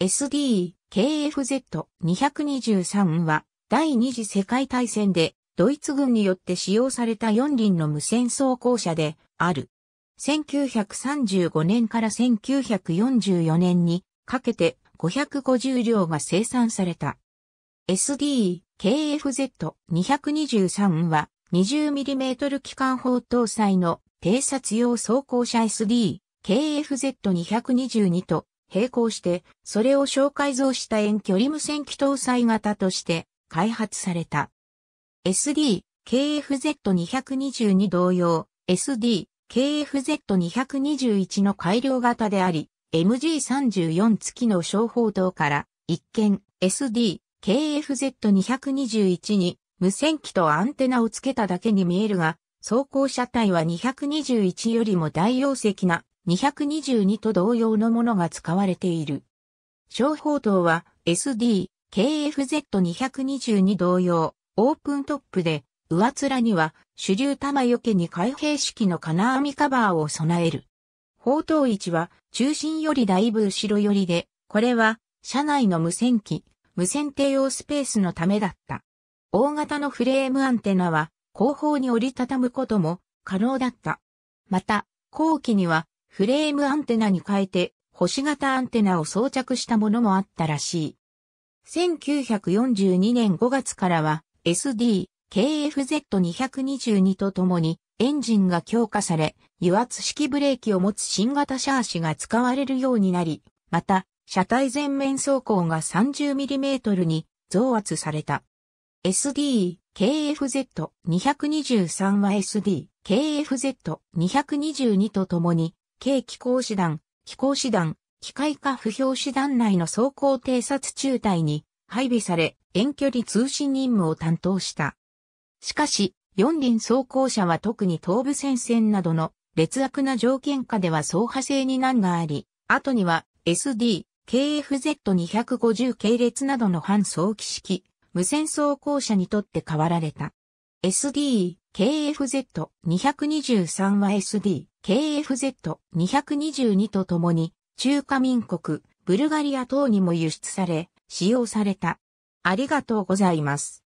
SD、KFZ223 は第二次世界大戦でドイツ軍によって使用された4輪の無線装甲車である。1935年から1944年にかけて550両が生産された。SD、KFZ223 は 20mm 機関砲搭載の偵察用装甲車 SD、KFZ222 と並行して、それを小改造した遠距離無線機搭載型として開発された。SD、KFZ222 同様、SD、KFZ221 の改良型であり、MG34 付きの小砲塔から一見 SD、KFZ221 に無線機とアンテナを付けただけに見えるが、走行車体は221よりも大容積な222と同様のものが使われている。小砲塔は SD、KFZ222 同様、オープントップで、上面には主流玉よけに開閉式の金網カバーを備える。砲塔位置は中心よりだいぶ後ろ寄りで、これは車内の無線機、無線低用スペースのためだった。大型のフレームアンテナは後方に折りたたむことも可能だった。また、後期にはフレームアンテナに変えて星型アンテナを装着したものもあったらしい。1942年5月からは SD、KFZ222 とともにエンジンが強化され、油圧式ブレーキを持つ新型シャーシが使われるようになり、また、車体前面走行が 30mm に増圧された。SD、KFZ223 は SD、KFZ222 とともに軽機構師団、機構師団、機械化不評師団内の走行偵察中隊に配備され、遠距離通信任務を担当した。しかし、四輪走行車は特に東部戦線などの劣悪な条件下では走破性に難があり、後には SD、KFZ250 系列などの半装機式、無線走行車にとって変わられた。SD、KFZ223 は SD、KFZ222 とともに中華民国、ブルガリア等にも輸出され、使用された。ありがとうございます。